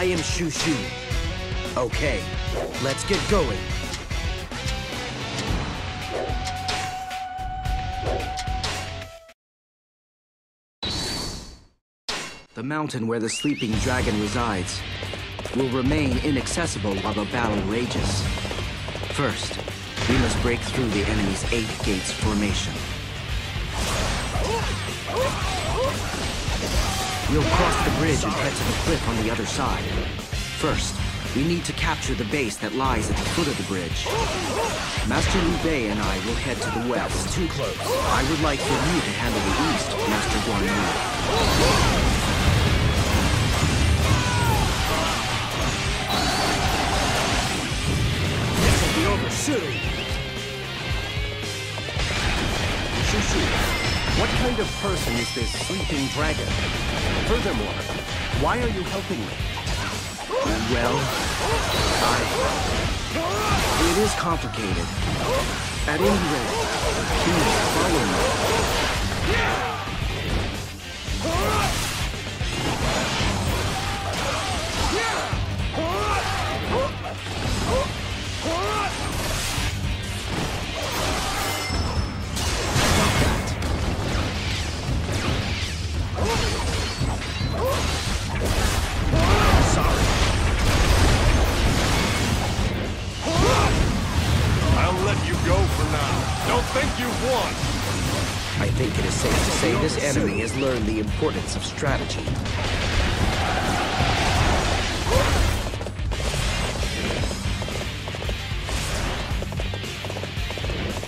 I am Xu Shu. Okay, let's get going. The mountain where the sleeping dragon resides will remain inaccessible while the battle rages. First, we must break through the enemy's eight gates formation. We'll cross the bridge and head to the cliff on the other side. First, we need to capture the base that lies at the foot of the bridge. Master Liu Bei and I will head to the west. Too close. I would like for you to handle the east, Master Guan Yu. This will be over soon. What kind of person is this sleeping dragon? Furthermore, why are you helping me? Well, I... It is complicated. At any rate, please follow me. Think it is safe to say this enemy has learned the importance of strategy.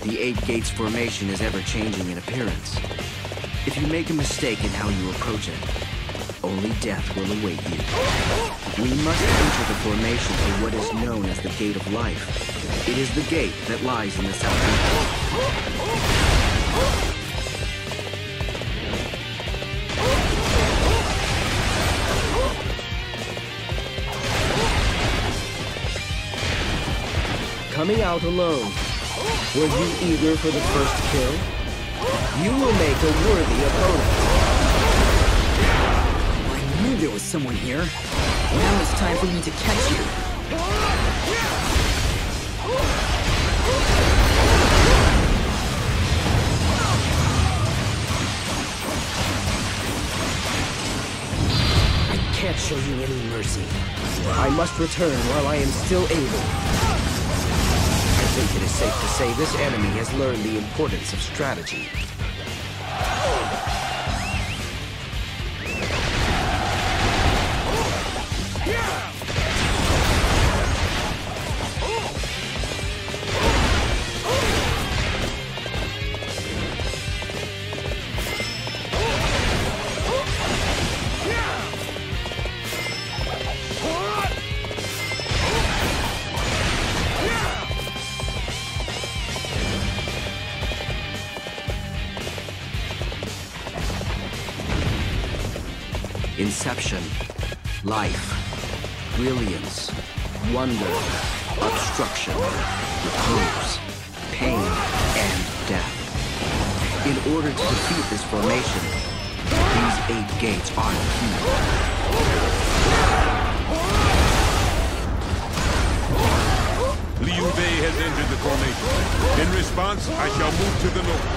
The Eight Gates formation is ever-changing in appearance. If you make a mistake in how you approach it, only death will await you. We must enter the formation through what is known as the Gate of Life. It is the gate that lies in the southeast. Coming out alone. Were you eager for the first kill? You will make a worthy opponent. I knew there was someone here. Now it's time for me to catch you. I can't show you any mercy. I must return while I am still able. Think it is safe to say this enemy has learned the importance of strategy. Inception, life, brilliance, wonder, obstruction, repose, pain, and death. In order to defeat this formation, these eight gates are key. Liu Bei has entered the formation. In response, I shall move to the north.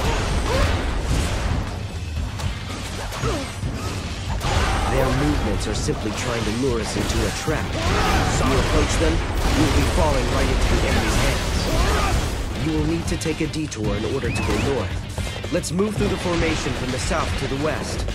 Their movements are simply trying to lure us into a trap. If you approach them, you will be falling right into the enemy's hands. You will need to take a detour in order to go north. Let's move through the formation from the south to the west.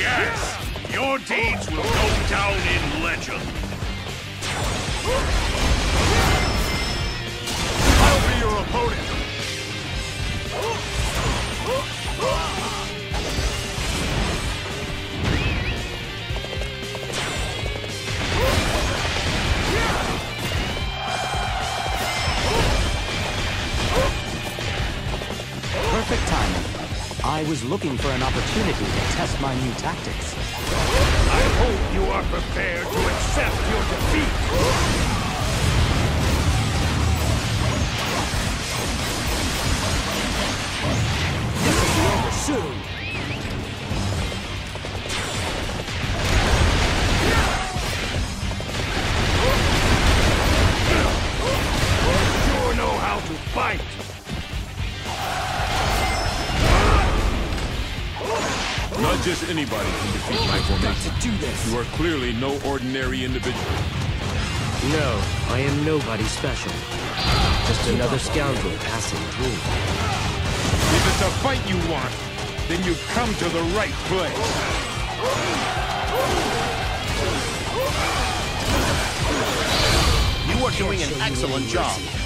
Yes! Your deeds will go down in legend. I'll be your opponent. Perfect timing. I was looking for an opportunity to test my new tactics. I hope you are prepared to accept your defeat. Anybody can defeat my formation. to do this. You are clearly no ordinary individual. No, I am nobody special. Just another scoundrel passing through. If it's a fight you want, then you've come to the right place. You are doing an excellent any job.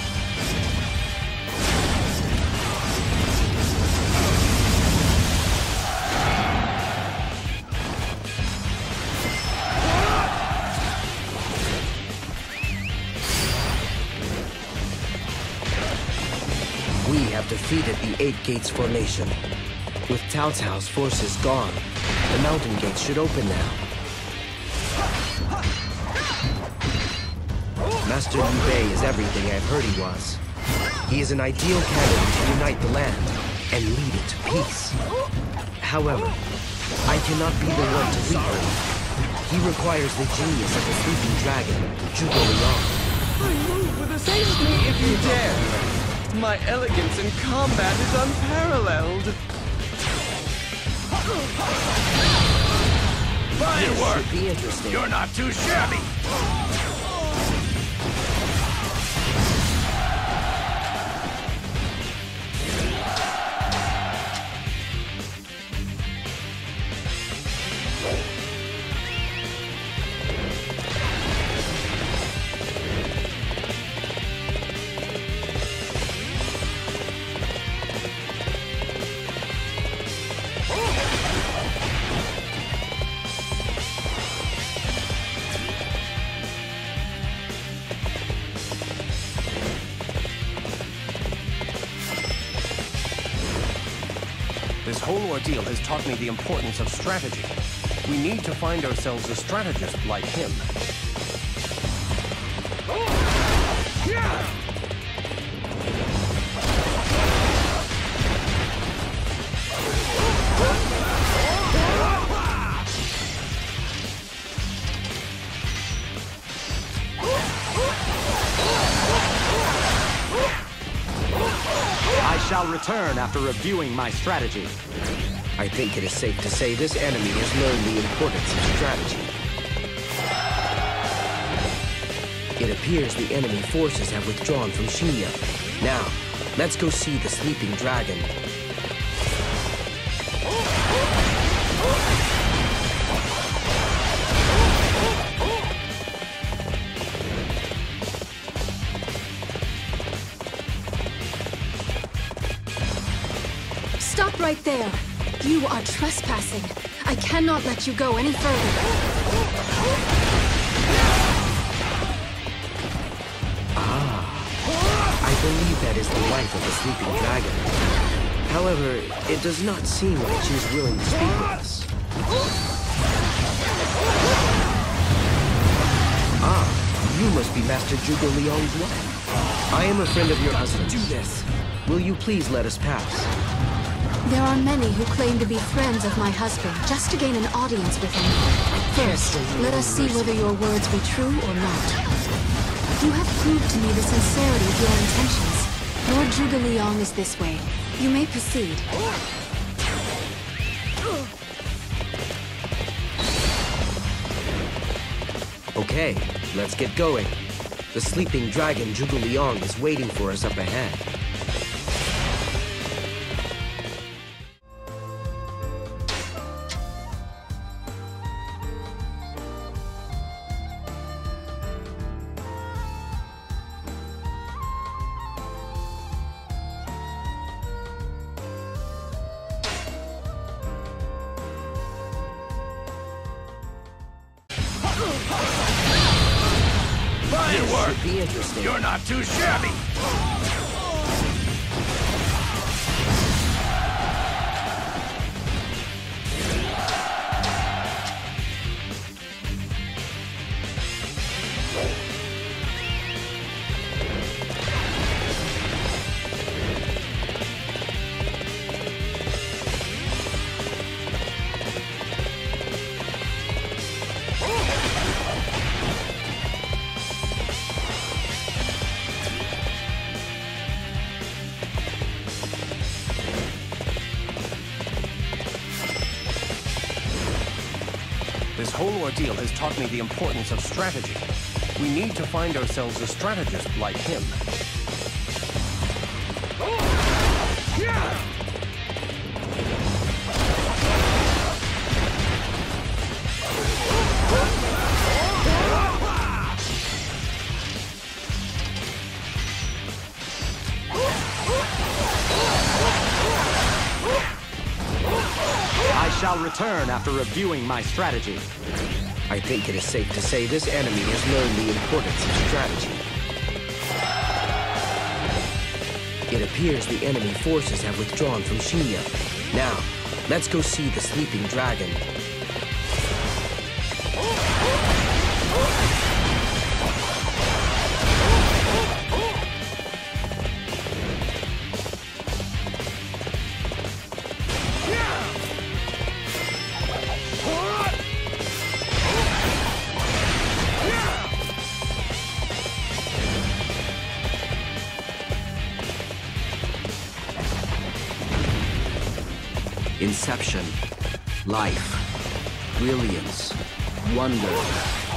Defeated the Eight Gates formation. With Cao Cao's forces gone, the mountain gates should open now. Master Liu Bei is everything I've heard he was. He is an ideal candidate to unite the land and lead it to peace. However, I cannot be the one to lead him. He requires the genius of the sleeping dragon, Zhuge Liang. Face me if you dare. My elegance in combat is unparalleled. Fine work. Should be interesting. You're not too shabby. This whole ordeal has taught me the importance of strategy. We need to find ourselves a strategist like him. Return after reviewing my strategy. I think it is safe to say this enemy has learned the importance of strategy. It appears the enemy forces have withdrawn from Xinye. Now, let's go see the sleeping dragon. Right there. You are trespassing. I cannot let you go any further. Ah. I believe that is the wife of the sleeping dragon. However, it does not seem like she is willing to speak with us. Ah, you must be Master Zhuge Liang's wife. I am a friend of your husband's. Do this. Will you please let us pass? There are many who claim to be friends of my husband just to gain an audience with him. First, let us see whether your words be true or not. You have proved to me the sincerity of your intentions. Lord Zhuge Liang is this way. You may proceed. Okay, let's get going. The sleeping dragon Zhuge Liang is waiting for us up ahead. Fine work. Should be interesting. You're not too shabby. Has taught me the importance of strategy. We need to find ourselves a strategist like him. I shall return after reviewing my strategy. I think it is safe to say this enemy has learned the importance of strategy. It appears the enemy forces have withdrawn from Xinye. Now, let's go see the sleeping dragon. Inception, life, brilliance, wonder,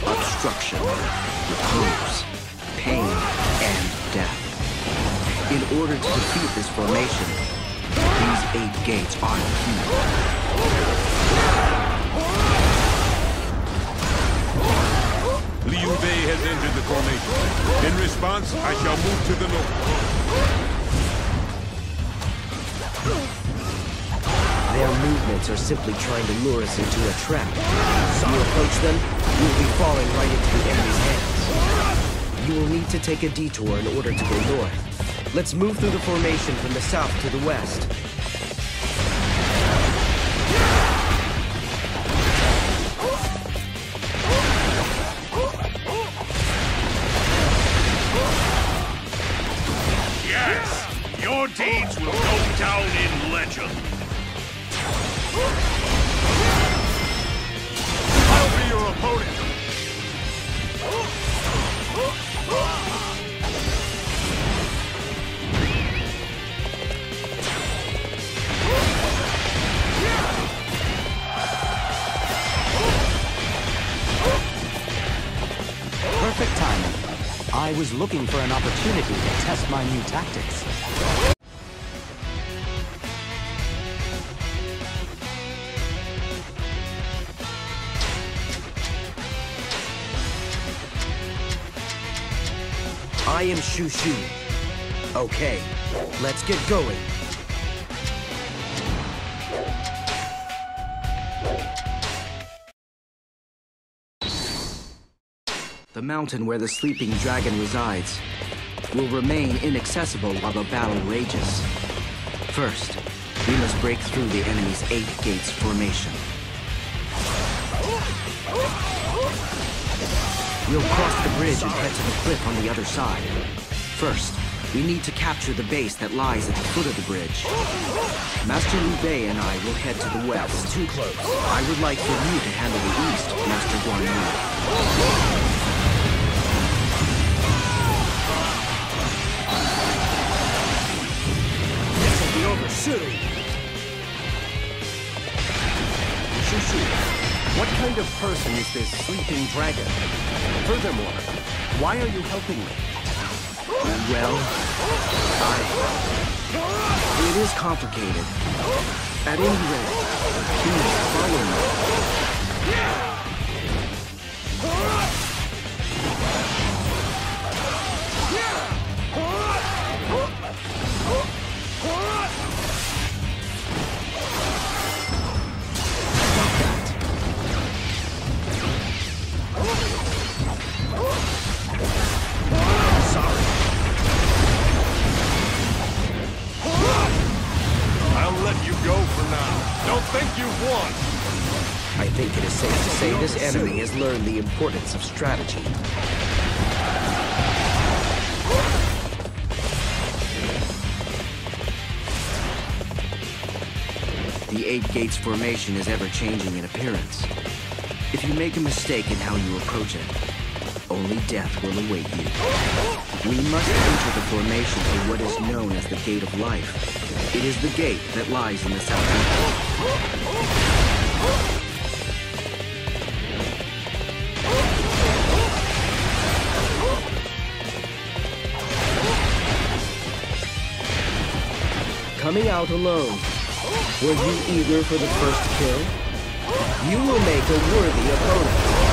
obstruction, repose, pain, and death. In order to defeat this formation, these eight gates are key. Are simply trying to lure us into a trap. If you approach them, you'll be falling right into the enemy's hands. You will need to take a detour in order to go north. Let's move through the formation from the south to the west. Yes! Your deeds will go down in legend. Looking for an opportunity to test my new tactics. I am Xu Shu. Okay, let's get going. The mountain where the sleeping dragon resides will remain inaccessible while the battle rages. First, we must break through the enemy's eight gates formation. We'll cross the bridge and head to the cliff on the other side. First, we need to capture the base that lies at the foot of the bridge. Master Liu Bei and I will head to the west. Too close. I would like for you to handle the east, Master Guan Yu. Soon. Xu Shu, what kind of person is this sleeping dragon? Furthermore, why are you helping me? Well, I... It is complicated. At any rate, please follow me. I'll I think it is safe to say this enemy has learned the importance of strategy. The Eight Gates formation is ever changing in appearance. If you make a mistake in how you approach it, only death will await you. We must enter the formation through what is known as the Gate of Life. It is the gate that lies in the south. coming out alone. Were you eager for the first kill? You will make a worthy opponent.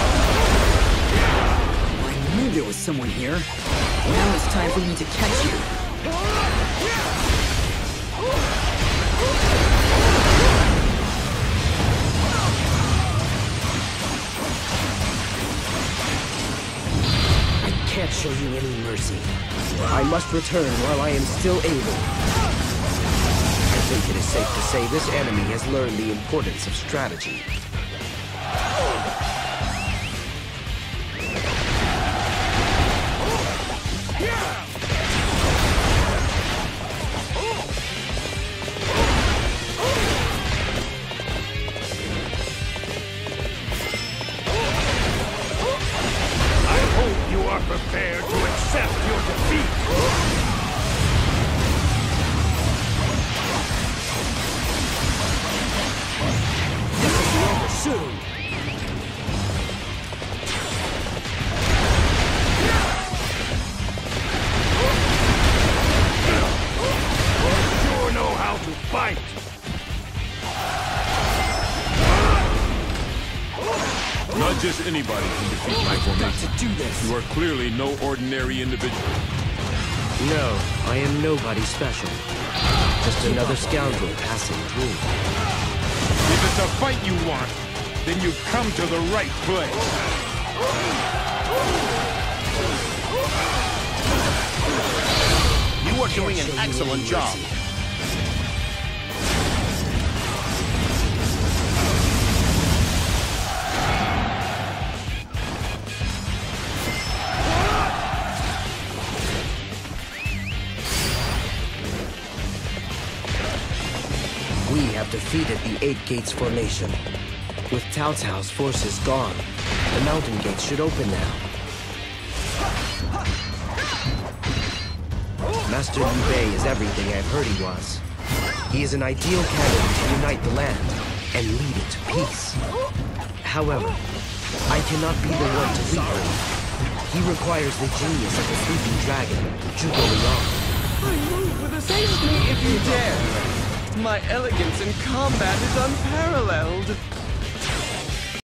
There was someone here. Now it's time for me to catch you. I can't show you any mercy. I must return while I am still able. I think it is safe to say this enemy has learned the importance of strategy. Are prepared to accept your defeat. Soon! You are clearly no ordinary individual. No, I am nobody special. Just another scoundrel passing through. If it's a fight you want, then you've come to the right place. You are doing an excellent job. Have defeated the Eight Gates formation. With Cao Cao's forces gone, the mountain gates should open now. Master Liu Bei is everything I've heard he was. He is an ideal candidate to unite the land and lead it to peace. However, I cannot be the one to lead him. He requires the genius of the sleeping dragon, Zhuge Liang. Move with assist me if you dare. My elegance in combat is unparalleled.